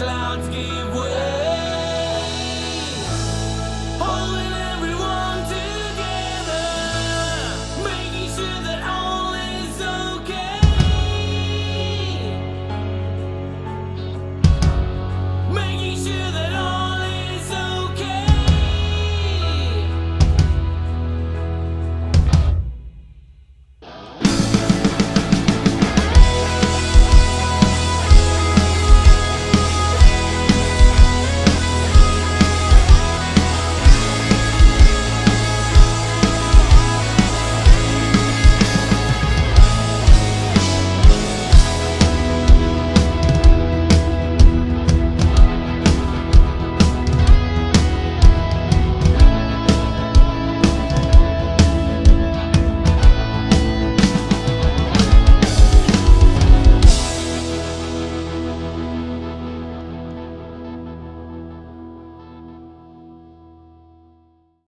clouds give way.